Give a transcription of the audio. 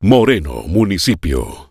Moreno, Municipio.